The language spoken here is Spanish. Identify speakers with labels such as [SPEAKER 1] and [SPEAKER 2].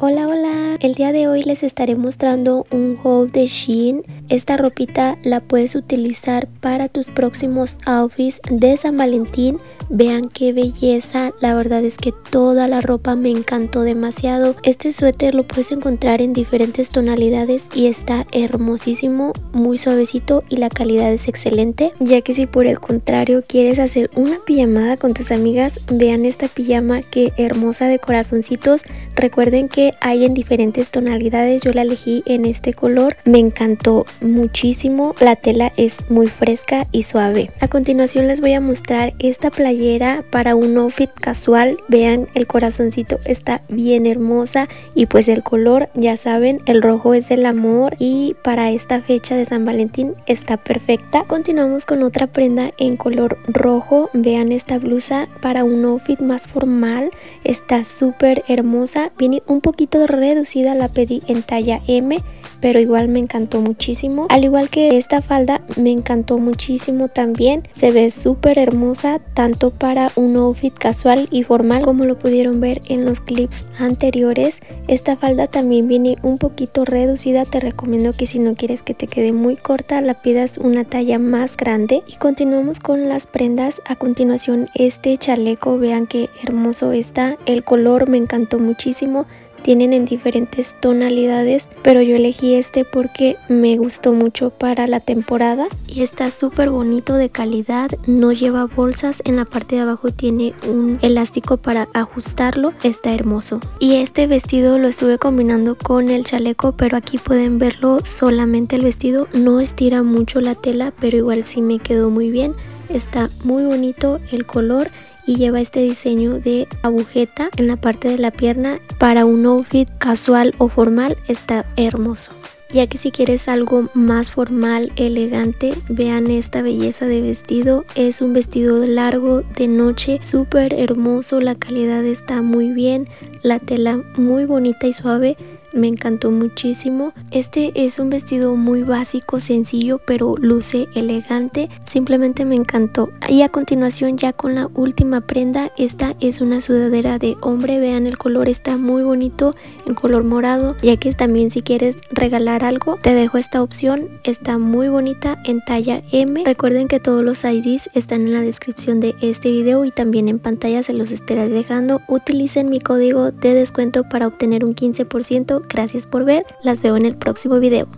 [SPEAKER 1] Hola hola, el día de hoy les estaré mostrando un haul de Shein. Esta ropita la puedes utilizar para tus próximos outfits de San Valentín. Vean qué belleza, la verdad es que toda la ropa me encantó demasiado. Este suéter lo puedes encontrar en diferentes tonalidades y está hermosísimo, muy suavecito y la calidad es excelente. Ya que si por el contrario quieres hacer una pijamada con tus amigas, vean esta pijama que hermosa de corazoncitos. Recuerden que hay en diferentes tonalidades, yo la elegí en este color, me encantó muchísimo, la tela es muy fresca y suave. A continuación les voy a mostrar esta playera para un outfit casual, vean el corazoncito está bien hermosa y pues el color ya saben, el rojo es del amor y para esta fecha de San Valentín está perfecta. Continuamos con otra prenda en color rojo, vean esta blusa para un outfit más formal, está súper hermosa, viene un poquito reducida, la pedí en talla M, pero igual me encantó Al igual que esta falda, me encantó muchísimo también. Se ve súper hermosa, tanto para un outfit casual y formal, como lo pudieron ver en los clips anteriores. Esta falda también viene un poquito reducida, te recomiendo que si no quieres que te quede muy corta, la pidas una talla más grande. Y continuamos con las prendas. A continuación, este chaleco, vean qué hermoso está. El color me encantó muchísimo tienen en diferentes tonalidades pero yo elegí este porque me gustó mucho para la temporada. Y está súper bonito de calidad no lleva bolsas en la parte de abajo tiene un elástico para ajustarlo está hermoso. Y este vestido lo estuve combinando con el chaleco pero aquí pueden verlo solamente el vestido no estira mucho la tela pero igual sí me quedó muy bien. Está muy bonito el color y lleva este diseño de agujeta en la parte de la pierna para un outfit casual o formal está hermoso ya que si quieres algo más formal, elegante, vean esta belleza de vestido. Es un vestido largo de noche, súper hermoso, la calidad está muy bien, la tela muy bonita y suave me encantó muchísimo. Este es un vestido muy básico, sencillo, pero luce elegante. Simplemente me encantó. Y a continuación ya con la última prenda, esta es una sudadera de hombre. Vean el color está muy bonito en color morado, ya que también si quieres regalar algo, te dejo esta opción. Está muy bonita en talla M. Recuerden que todos los IDs están en la descripción de este video y también en pantalla se los estaré dejando. Utilicen mi código de descuento para obtener un 15% Gracias por ver, las veo en el próximo video.